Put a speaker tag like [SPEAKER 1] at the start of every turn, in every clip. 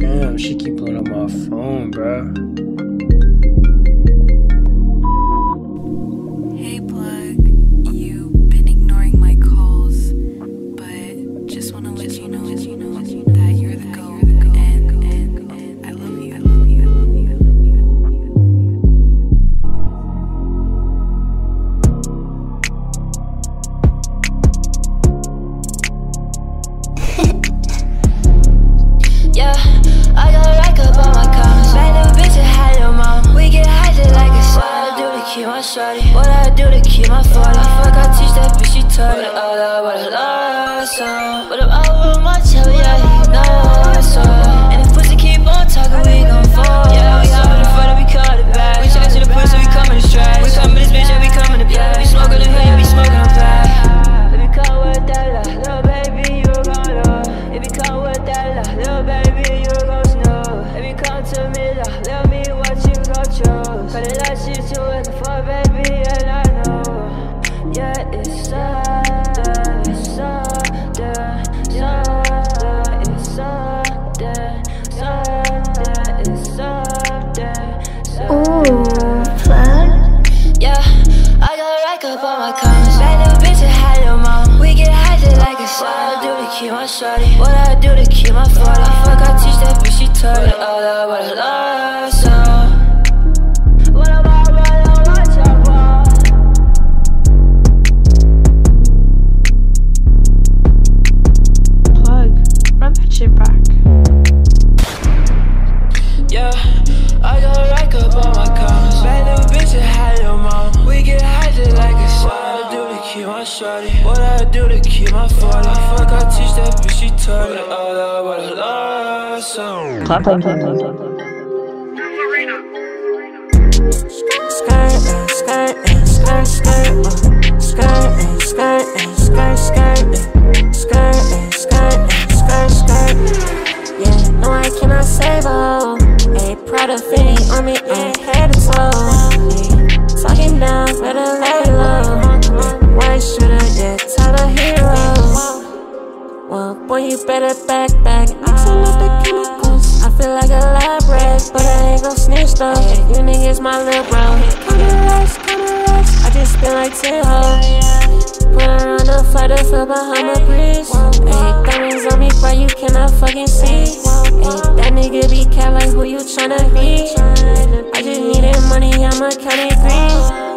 [SPEAKER 1] Damn, she keep blowing up my phone,
[SPEAKER 2] bro. shawty. What I do to keep my 40 Fuck, I teach that bitch, she taught it
[SPEAKER 3] Clap clap clap clap clap
[SPEAKER 4] clap. Yeah, no, I cannot save all. A predator on me, head and soul. Talking down, better lay low. Why should I? Boy, you better back back. Mixing up the chemicals. I feel like a lab rat, but I ain't gon' snitch though. You niggas my little bro. Kinda less, kinda. I just spent like ten hoes. Put her on the flight to feel behind my bridge. Ayy, diamonds on me, bro, you cannot fucking see. Ayy, that nigga be cat like who you tryna be. I just needed money, I'ma count it green.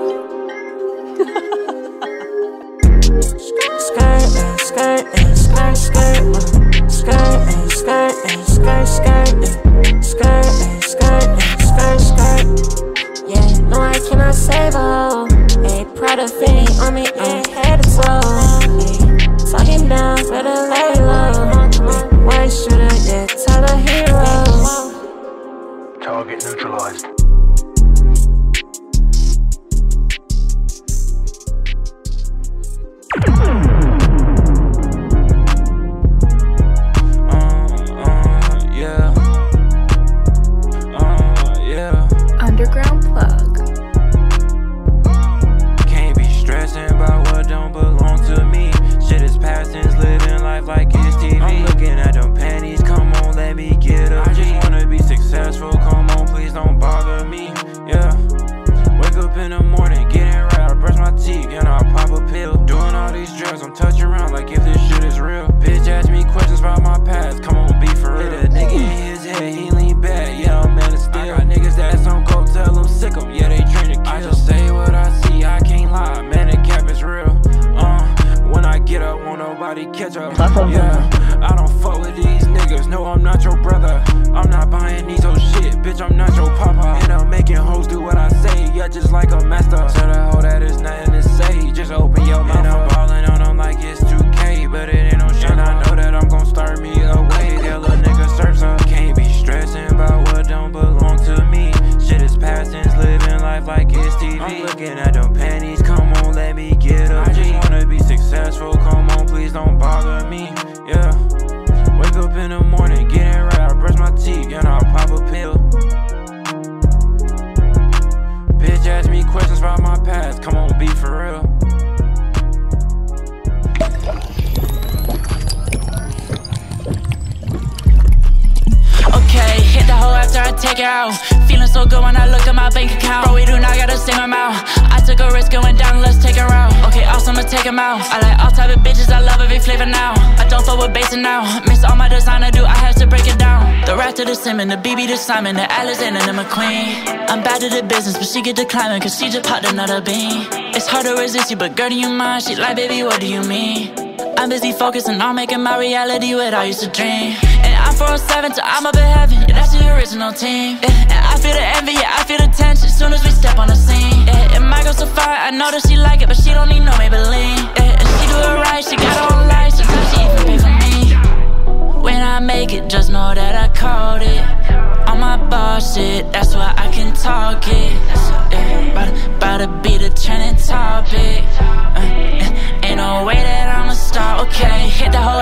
[SPEAKER 5] Take it out. Feeling so good when I look at my bank account. Bro, we do not gotta same amount. I took a risk going down, let's take a route. Okay, awesome, let's take 'em out. I like all type of bitches, I love every flavor now. I don't fuck with basic now. Miss all my designer, do I have to break it down? The rat to the Simon, the BB to Simon, the Alexander, and the McQueen. I'm bad at the business, but she get the climbing, cause she just popped another bean. It's hard to resist you, but girl, do you mind? She like, baby, what do you mean? I'm busy focusing on making my reality what I used to dream. And I'm 407 till I'm up in heaven, yeah, that's the original team. Yeah, and I feel the envy, yeah, I feel the tension soon as we step on the scene. Yeah, and my girl so far, I know that she like it, but she don't need no Maybelline. Yeah, and she do it right, she got her own life, sometimes she even pay for me. When I make it, just know that I called it. On my boss shit, that's why I can talk it. Yeah, about, to, be the trending topic. Uh, ain't no way that I'ma start, okay.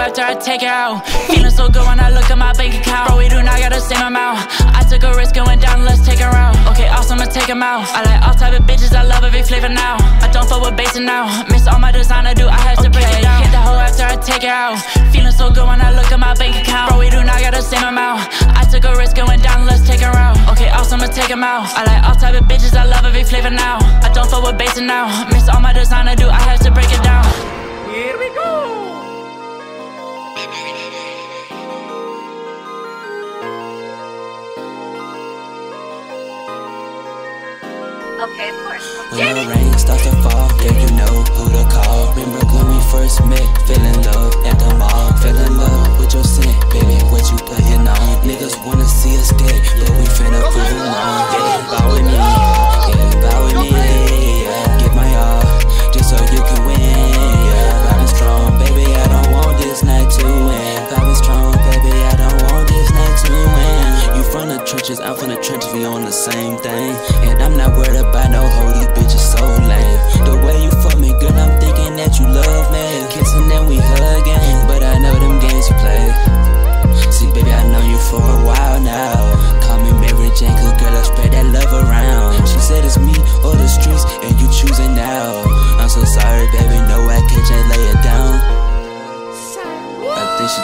[SPEAKER 5] Hit the hoe after I take it out. Feeling so good when I look at my bank account. Bro, we do not got the same amount. I took a risk going down, let's take a route. Okay, awesome, let's take 'em out. I like all type of bitches, I love every flavor now. I don't fuck with basic now. Miss all my designer, do I have to break it down? Hit the hoe after I take it out. Feeling so good when I look at my bank account. Bro, we do not got the same amount. I took a risk going down, let's take a route. Okay, awesome, let's take 'em out. I like all type of bitches, I love every flavor now. I don't fuck with basic now. Miss all my designer, do I have to break it down?
[SPEAKER 6] When the rain starts to fall, yeah, you know who to call. Remember when we first met, feeling love at the mall. Fell in love with your scent, baby, what you putting on. Niggas wanna see us dead, but we finna prove them wrong. Yeah, bow with me, yeah, bow with me, yeah. Get my all, just so you can win, yeah. Vibing strong, baby, I don't want this night to end. Vibing strong, baby, I don't want this night to end. You from the trenches, I'm from the trenches, we on the same thing. And I'm not worried about no hoe,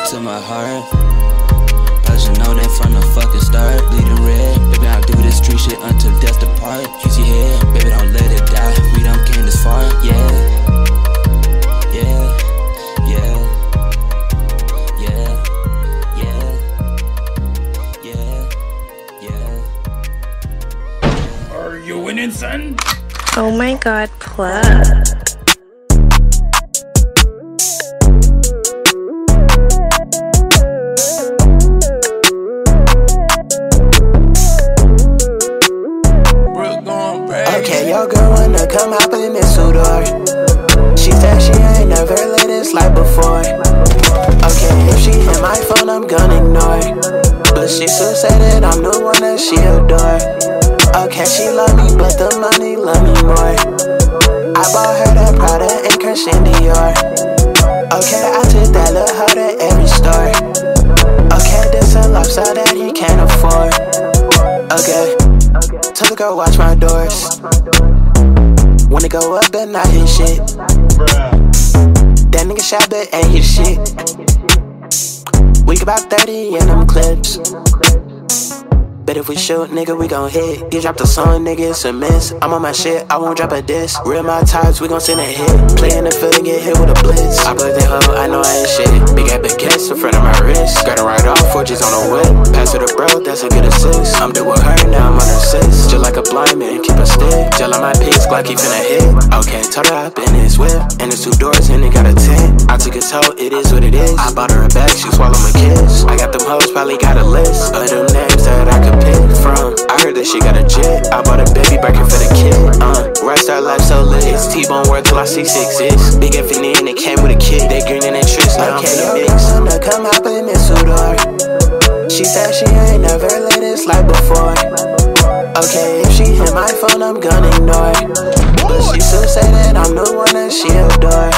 [SPEAKER 6] I think she took my heart. But you know that from the fucking start, bleeding red. Baby, I'll do this street shit until death depart. Use your head, baby, don't let it die. We done came this far, yeah. Yeah, yeah. Yeah, yeah. Yeah, yeah.
[SPEAKER 7] Are you winning, son?
[SPEAKER 8] Oh my god, plus.
[SPEAKER 9] Come hop in this Udor. She said she ain't never let it slide before. Okay, if she hit my phone, I'm gonna ignore. But she still say that I'm the one that she adore. Okay, she love me, but the money love me more. I bought her that Prada and Christian Dior. Okay, I took that little hoe to every store. Okay, this a lifestyle that he can't afford. Okay, tell the girl watch my doors. When it go up, then I hit shit. That nigga shot, but ain't hit shit. We about 30 in them clips. Bet if we shoot, nigga, we gon' hit. You dropped a song, nigga, it's a miss. I'm on my shit, I won't drop a diss. Real my types, we gon' send a hit. Play in the field and get hit with a blitz. I play that hoe, I know I ain't shit. Big ass baguettes in front of my wrist. Got it right off, forges on the whip. Pass it to bro, that's a good assist. I'm doing her, now I'm on her sis. Just like a blind man, keep a stick. Gel on my piece, Glock keep finna hit. Okay, told her up in his whip. And it's two doors and it got a tent. I took a toe, it is what it is. I bought her a bag, she swallowed my kiss. I got them hoes, probably got a list of them names that I could pick from. I heard that she got a jet. I bought a baby Birkin for the kid. Uh, Rockstar life so lit. It's T-Bone work till I see sixes. Big infinite and it came with a kid. They green and they tricks. Now okay, I'm finna mix. Wanna come hop in this Udor. She said she ain't never let it slide before. Okay, if she hit my phone, I'm gonna ignore. But she still say that I'm the one that she adore.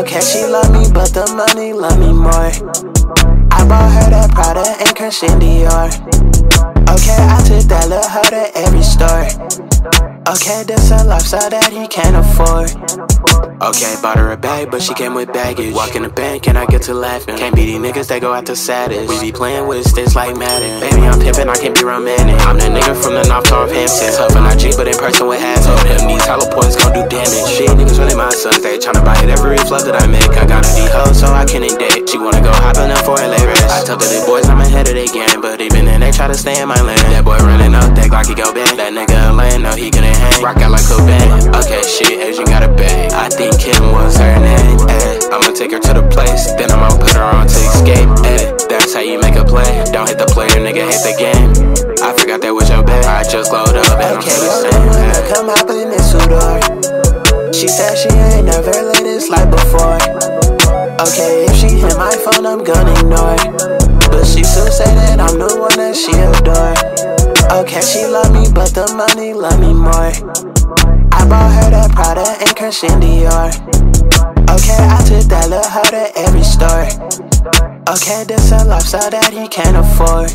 [SPEAKER 9] Okay, she love me, but the money love me more. I bought her that Prada and Christian Dior. Okay, I took that little hoe to every store. Okay, this a lifestyle that he can't afford. Okay, bought her a bag, but she came with baggage. Walk in the bank and I get to laughing. Can't be these niggas that go out the saddest. We be playing with sticks like Madden. Baby, I'm pimpin', I can't be romantic. I'm the nigga from the North Hampton. Tough and I G, but in person with hats. Told him these hollow points gon' do damage. Shit, niggas really my sons. They tryna buy it every flood that I make. I got a D hoe, so I can date. She wanna go hop in a four and lay I told the boys I'm ahead of their game, but even then they try to stay in my lane. That boy running up, that Glocky go bang. That nigga lane, no, he couldn't hang. Rock out like Cobain. Okay, shit, Asian got a bag. I think Kim was her name. Ay. I'ma take her to the place, then I'ma put her on to escape. Ay. That's how you make a play. Don't hit the player, nigga, hit the game. I forgot that was your bag. I just glowed up and
[SPEAKER 8] Okay,
[SPEAKER 9] I'm
[SPEAKER 8] yo,
[SPEAKER 9] still the
[SPEAKER 8] wanna
[SPEAKER 9] same. Eh.
[SPEAKER 8] come hop in this Udor. She said she ain't never let it slide before. Okay, if she hit my phone, I'm gonna ignore. But she still say that I'm the one that she adore. Okay, she love me, but the money love me more. I bought her that Prada and Christian Dior. Okay, I took that little hoe to every store. Okay, this a lifestyle that he can't afford.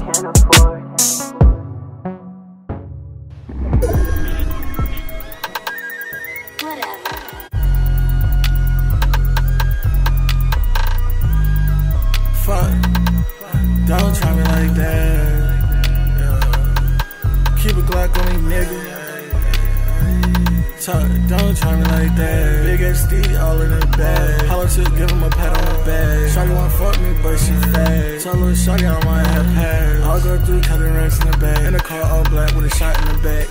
[SPEAKER 10] Nigga. Tuck, don't try me like that. Big SD all in the bag. Holla to give him a pat on the back. Shawty wanna fuck me, but she fat. Tell little Shawty I might have pass. I'll go through cutting racks in the back. In the car all black with a shot in the back.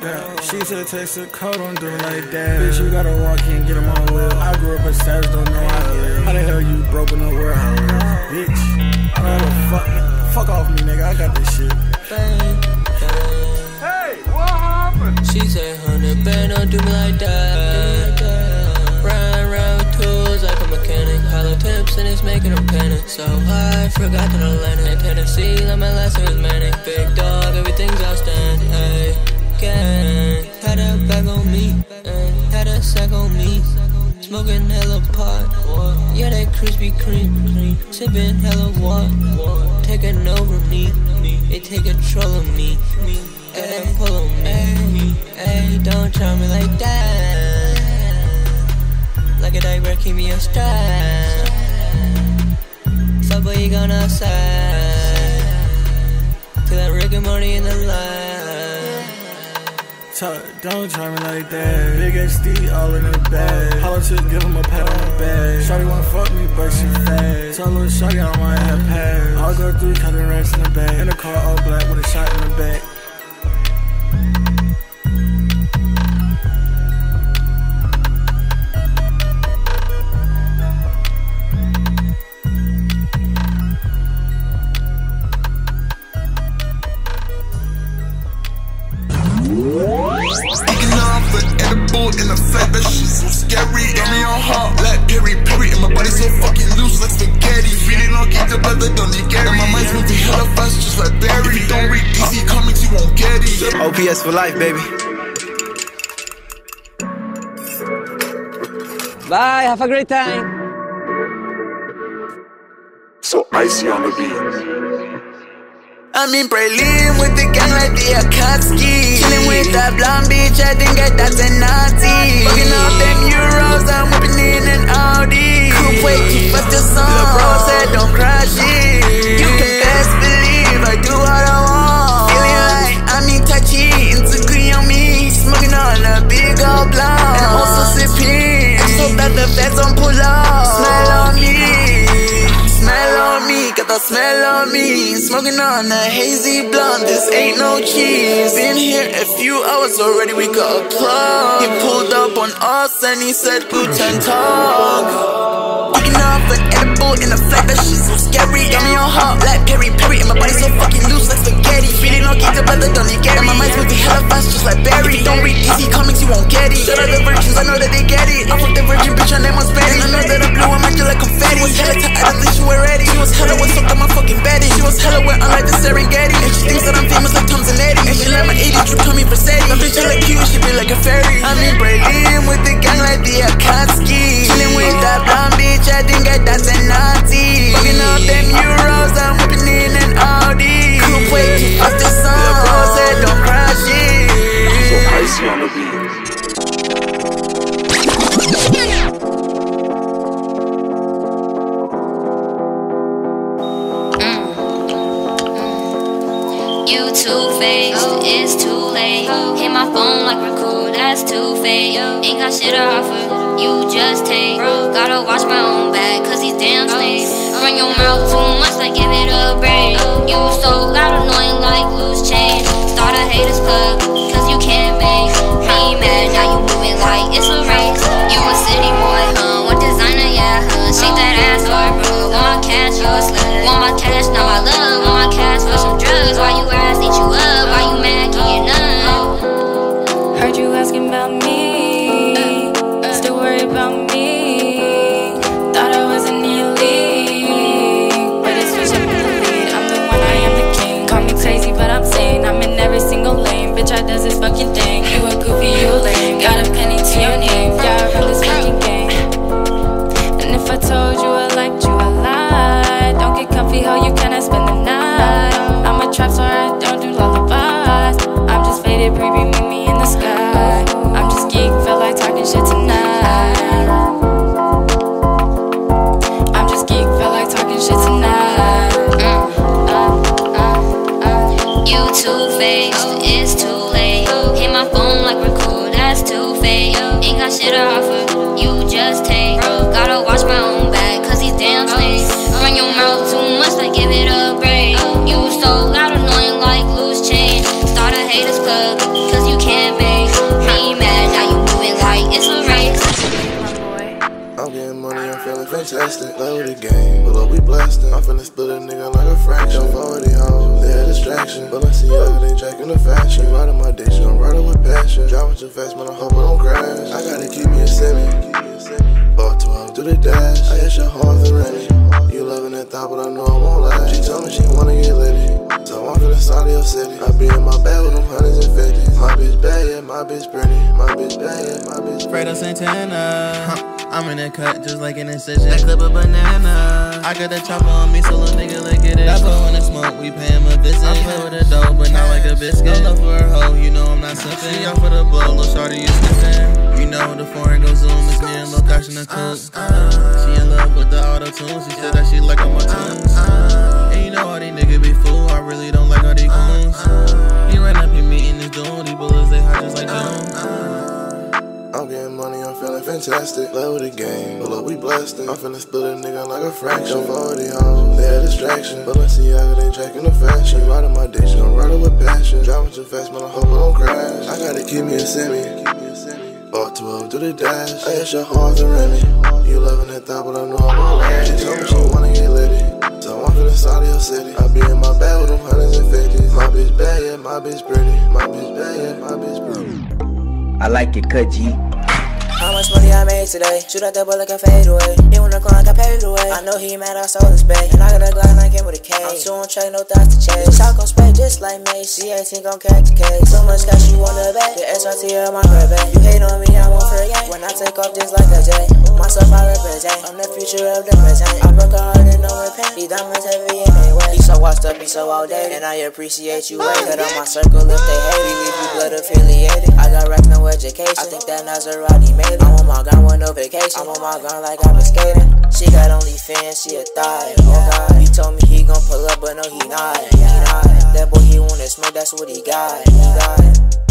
[SPEAKER 10] Damn, she said text a code on doing like that. Bitch, you gotta walk in, get him on lip. I grew up in Savage, don't know how to live. How the hell you broke in the world? How? Bitch, I don't know fuck. Fuck off me, nigga. I got this shit.
[SPEAKER 7] Happened?
[SPEAKER 11] She say, hundred band, don't do me like that. Run around with tools like a mechanic. Hollow tips and it's making them panic. So I forgot that I landed in Tennessee, like my last name was Manning. Big dog, everything's outstanding. Hey, gang, had a bag on me, ay, had a sack on me. Smoking hella pot, yeah, that Krispy Kreme. Sipping hella water, taking over me. They take control of me. Hey, pull on me. Hey, don't try me like that. Like a diaper, keep me a strap. Subway, you gonna outside. Feel like Rick and Morty in the light.
[SPEAKER 10] Tuck, don't try me like that. Big SD all in the bag. Holla to give him a pat on the back. Shawty wanna fuck me, but she fat. Tell little Shawty I might have pass. I'll go through cutting racks in the back. In the car all black with a shot in the back.
[SPEAKER 12] For life, baby.
[SPEAKER 13] Bye, have a great time.
[SPEAKER 14] So icy on the beat.
[SPEAKER 8] I'm in Berlin with the gang like the Akatsuki. Chilling with that blonde bitch, I think that that's a Nazi. Fucking up them euros, I'm whipping in an Audi. Coupe way too fast to song. The bro said don't crash it. You can best believe I do what I want. Feeling like I'm in touchy, insecure on me. Smoking on a big old blunt. And I'm also sipping. So that the feds don't pull up. Smell on me. Smell on me, got the smell on me. Smoking on a hazy blunt, this ain't no cheese. Been here a few hours already, we got a plug. He pulled up on us and he said, Guten Tag. Eating off an edible in a flat, that shit so scary. Got me on hot like peri peri, and my body so fucking loose spaghetti. Feeling on the brother, don't need Gary. And my mind's moving hella fast, just like Barry. If you don't read DC comics, you won't get it. Shout out the virgins, I know that they get it. I fucked the virgin bitch, her name was Betty. And I know that I blew her mind like confetti. Was hella I don't think she was ready. She was hella with something, my fucking Betty. She was hella wet, unlike the Serengeti. And she thinks that I'm famous like Tom Zanetti. And she like my 80 drip, call me Versetti. My bitch, I like you, she be like a fairy. I'm in Berlin with the gang like the Akatsuki. Chilling with that blonde bitch, I think that that's a Nazi. Fucking up them euros, I'm whipping in an Audi the way you fuck this. LeBron said don't cry, shit. So icy on the beat.
[SPEAKER 15] You too faced, it's too late. Hit my phone like we're cool, that's too fake. Ain't got shit to offer, you just take. Gotta watch my own back, cause these damn snakes. Run your mouth too much, like give it a break. You so loud, annoying like loose change. Start a haters club, cause you can't make me mad. Now you moving like it's a race. You a city boy, huh? What designer, yeah, huh? Shake that ass hard, bro. Want cash, you a slut. Want my cash, now I love.
[SPEAKER 16] Got shit
[SPEAKER 15] to offer, you just take. Gotta watch my own back, cause these damn snakes. Run your mouth too much, like give it a break. You so loud, annoying like loose change. Start a haters club, cause you can't make me mad. Now you moving like it's a race.
[SPEAKER 17] I'm getting money, I'm feeling fantastic. Play with the game, but we blasting. I'm finna split a nigga like a fraction. For the hoes, they a distraction. But I see y'all, jacking the fashion. Riding my dick, I'm riding with passion. Driving too fast, man, I hope I don't crash. I gotta keep me a semi. Bought two up to the dash. I hit your heart Remy. You loving that thought, but I know I won't lie. She told me she wanna get litty. So I'm finna start your city. I be in my bag with them hundreds and fifties. My bitch bad, yeah, my bitch pretty. My bitch bad, yeah, my bitch
[SPEAKER 18] Fredo Santana. Huh, I'm in that cut just like an incision. That clip a banana. I got that chopper on me, so little nigga, let's get it. That boy wanna smoke, we pay him a visit. I play with a dough, but not like a biscuit. No love for a hoe, you know I'm not. She off for the blow, little shorty, you sniffing. You know the foreign go zoom, it's me and Lil Gosh in the coupe. She in love with the auto tune, she said that she like all my tunes. Uh, uh, uh. And you know all these niggas be fool, I really don't like all these coons. He ran up in me in this dude, these bullets they hot just like June.
[SPEAKER 17] I'm getting money, I'm feeling fantastic. Play with the game, but look, we blasting. I'm finna split a nigga like a fraction. For the hoes, they a distraction. Y'all, they jacking the fashion. Riding my dick, I'm riding with passion. Driving too fast, man, I hope I don't crash. I gotta keep me a semi. Bought 12 to the dash. I hit your heart the Remy. You loving that thought, but I know I
[SPEAKER 14] like it.
[SPEAKER 19] How much money I made today? Shoot out that boy like a fade away. He wanna call I paved away. I know he mad, I sold his bag. And I got a Glock and I came with a K. I'm too on track, no thoughts to chase. Talk on spray just like Mace. C18 gon' catch the case. So much cash you wanna bet. The SRT on my Corvette. You hate on me, I won't forget. When I take off just like a J. Myself I represent. I'm the future of the present. I broke a heart and no repent. These diamonds heavy and they wet. He so washed up, he so outdated. And I appreciate you, right? Cut on my circle if they hate. Leave you blood affiliated. I got racks, no education. I think that Nazarati made it. I'm on my gun with no vacation. I'm on my gun like been skating. She got only fans, she a thigh. Oh God, he told me he gon' pull up, but no, he not. He not. That boy, he wanna smoke, that's what he got. He got.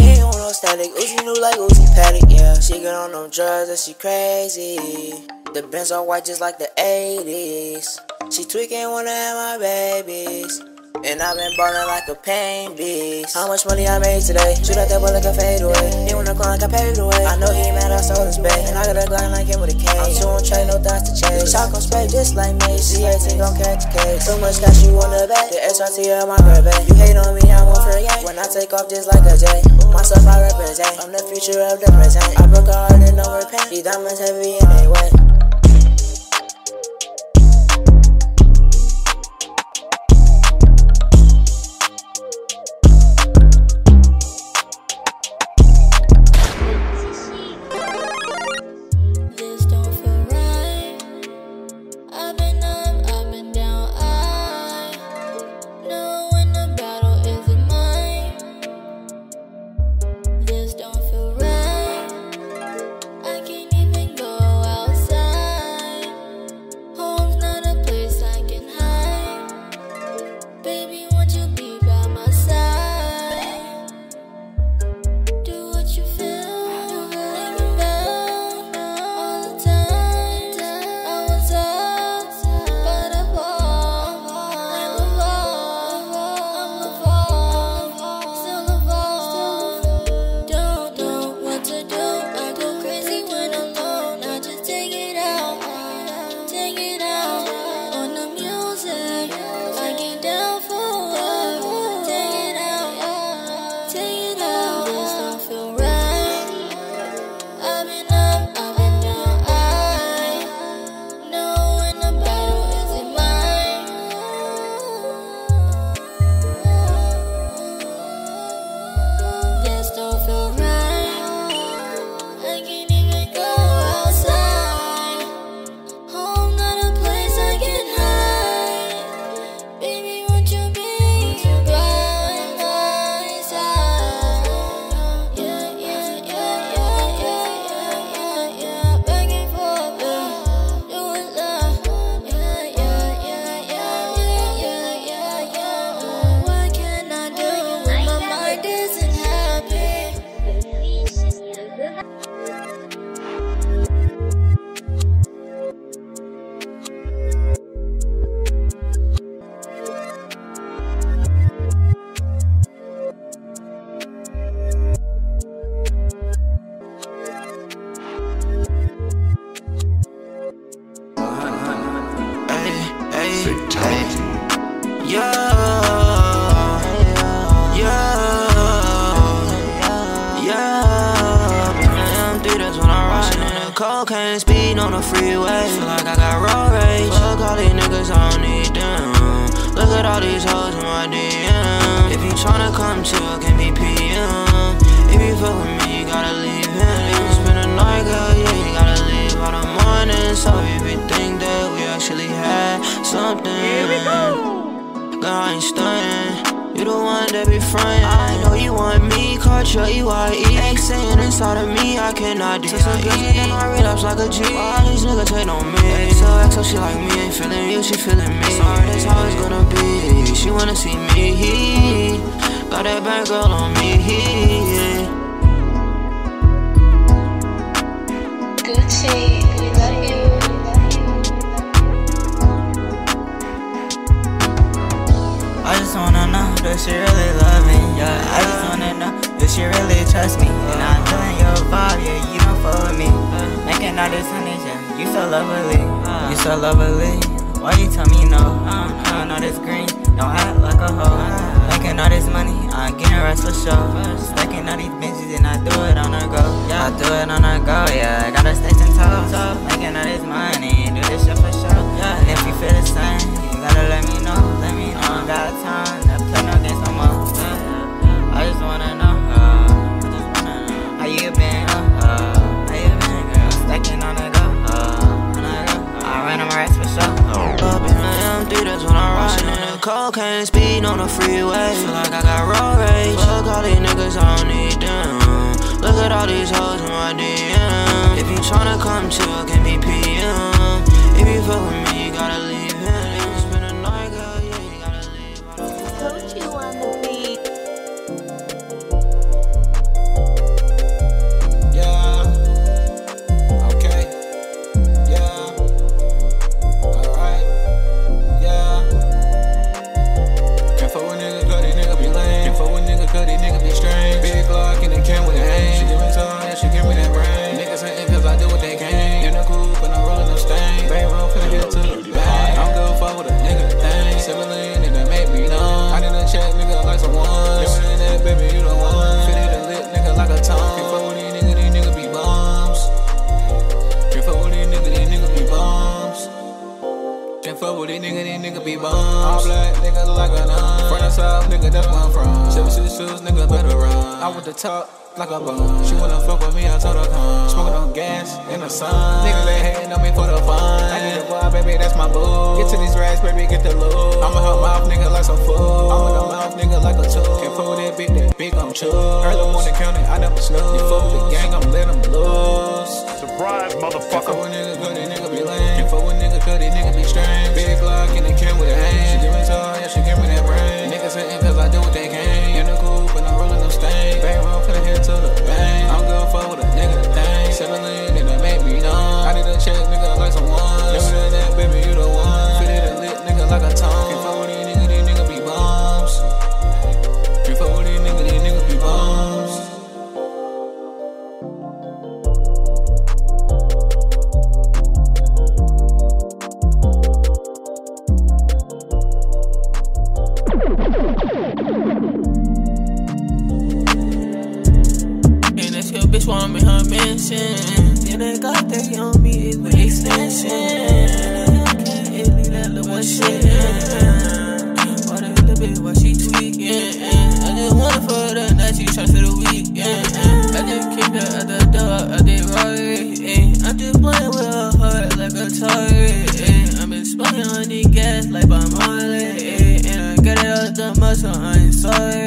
[SPEAKER 19] He ain't want no static. Uzi new like Uzi Paddock, yeah. She get on them drugs and she crazy. The Benz all white just like the 80s. She tweaking, wanna have my babies. And I've been ballin' like a pain beast. How much money I made today? Shoot out that boy like a fade away. He wanna call like I paved away. I know he mad, I sold his bag. And I got a Glock like him with a K. I'm too on track, no thoughts to chase. Talk on spray just like me. C18 gon' catch a case. Too much cash you wanna bet. The SRT of my Corvette. You hate on me, I won't forget. When I take off just like a J. Myself I represent. I'm the future of the present. I broke a heart and no repent. These diamonds heavy and they wet.
[SPEAKER 15] My
[SPEAKER 20] DM. If you tryna come chill, give me PM. If you fuck with me, you gotta leave him. If you spend a night, girl, yeah, you gotta leave by the morning. So if you think that we actually had something, here we go. Girl, I ain't stunning. You the one that be frontin'. I know you want me, caught your EYE. Ain't saying inside of me, I cannot do some good, then I relapse like a G. All these niggas take on me. So XO, she like me, ain't feeling you, she feeling me. Sorry, that's how it's gonna be. She wanna see me. Got that bad girl on me.
[SPEAKER 21] Gucci,
[SPEAKER 13] does she really love me? Yeah, I just wanna know, does she really trust me? And I'm feeling your vibe, yeah, you don't fuck with me. Making all this honey, yeah, you so lovely, you so lovely. Why you tell me no? Uh, I know this green, don't act like a hoe. Making all this money, I'm getting rest for sure. Stacking all these bitches and I do it on her go. Yeah, I do it on her go, yeah. I gotta stay ten toes. Making all this money, do this shit for sure. And if you feel the same, you gotta let me know, let me know. I got time you been, uh, uh, how you been, girl? Stacking on the go, uh, on the go. I ran on my rest for sure.
[SPEAKER 20] Up in the empty, that's when I'm riding in the cocaine, speeding on the freeway. Feel like I got road rage. Fuck all these niggas, I don't need them. Look at all these hoes in my DM. If you tryna come chill, give me PM. If you fuck with me,
[SPEAKER 11] Can't fuck with the I
[SPEAKER 13] ain't sorry.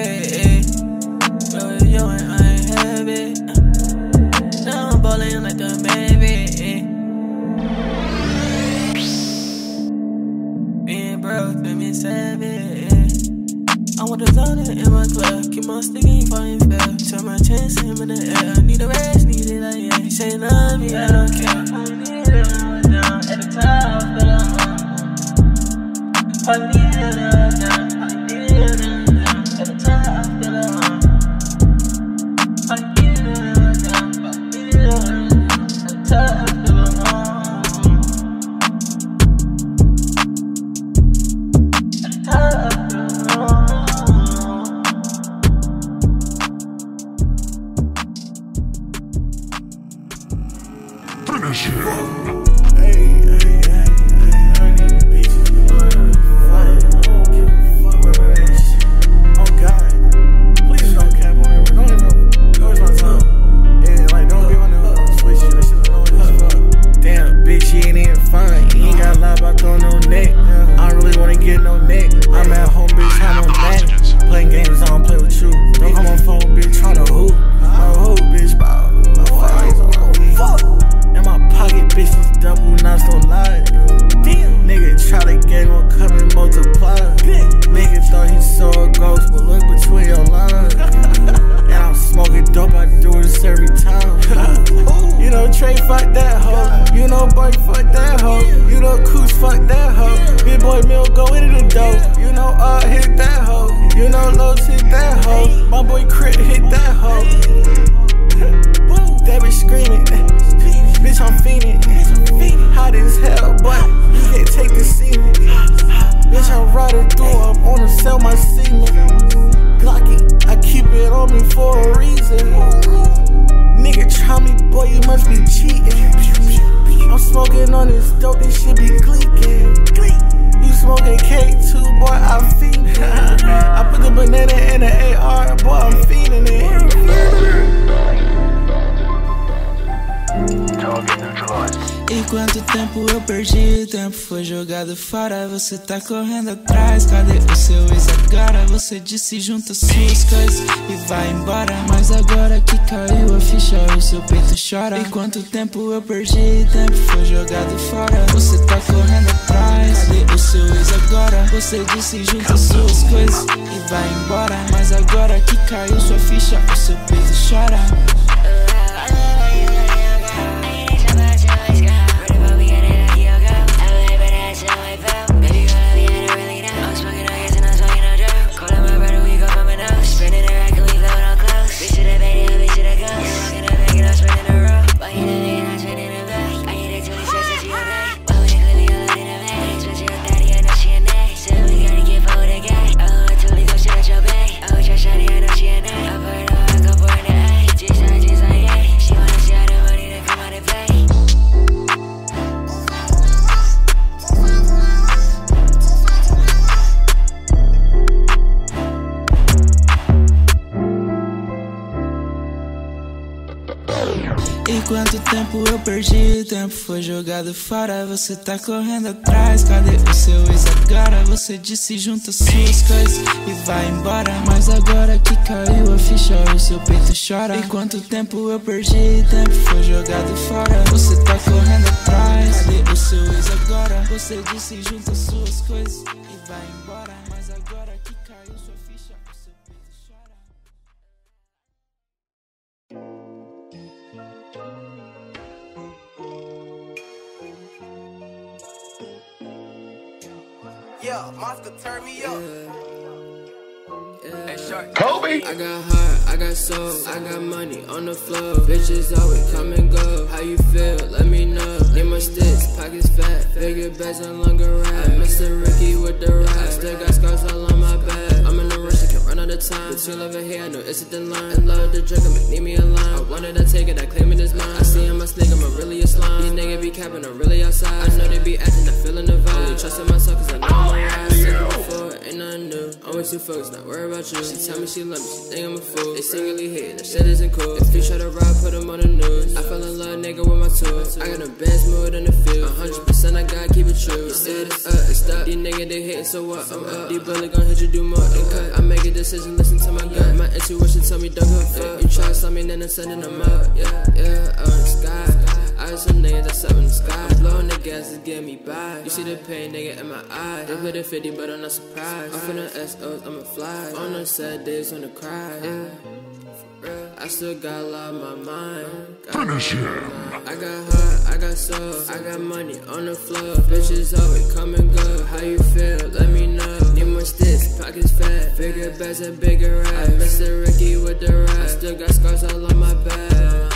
[SPEAKER 22] Tempo foi jogado fora. Você tá correndo atrás. Cadê o seu ex agora? Você disse junta suas coisas e vai embora. Mas agora que caiu a ficha, o seu peito chora. E quanto tempo eu perdi? Tempo foi jogado fora. Você tá correndo atrás. Cadê o seu ex agora? Você disse junta suas coisas e vai embora. Mas agora que caiu sua ficha, o seu peito chora. Foi jogado fora. Você tá correndo atrás. Cadê o seu ex agora? Você disse junta suas coisas e vai embora. Mas agora que caiu a ficha, o seu peito chora. E quanto tempo eu perdi? Tempo foi jogado fora. Você tá correndo atrás. Cadê o seu ex agora? Você disse junta suas coisas e vai embora. Mas agora que caiu sua ficha,
[SPEAKER 23] Yeah, monster turn me up. Hey, short.
[SPEAKER 24] Kobe.
[SPEAKER 25] I got heart, I got soul, I got money on the floor. Bitches always come and go. How you feel? Let me know. Need my sticks, pockets fat, bigger bags and longer ride. Mr. Ricky with the ride, still got scars all on my back. I'm a I of time. Between love and hate, I know it's a thin line. And love the drink, I need me a line. I wanted to take it, I claim it as mine. I see I'm a snake, I'm a really a slime. These niggas be capping, I'm really outside. I know they be acting, not feeling the vibe. Only trusting myself, cause I know I'm alright. Said it ain't nothing new. Always too focused, not worry about you. She tell me she love me, she think I'm a fool. They singly hating, that shit isn't cool. If you try to ride, put them on the news. I fell in love, nigga, with my tools. I got the best mood in the field. 100% I niggas, they hating, so what? I'm. These bullet gon' hit you, do more than cut. I make a decision, listen to my gut. My intuition tell me don't a fuck. You try to stop me, then I'm sending them up. Yeah, yeah, up in the sky. I heard some niggas that's up in the sky. I'm Blowing the gas is getting me by. You see the pain, nigga, in my eyes. They put a 50, but I'm not surprised. I'm finna SOs, I'ma fly. On the sad days, wanna cry. Yeah. I still got a lot on my mind. Got
[SPEAKER 24] Finish him.
[SPEAKER 25] I got heart, I got soul, I got money on the floor. Bitches always come and go. How you feel? Let me know. Need more sticks, pockets fat, bigger bags and bigger racks. Mr. Ricky with the rap, still got scars all on my back.